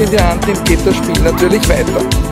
in die Hand nimmt, geht das Spiel natürlich weiter.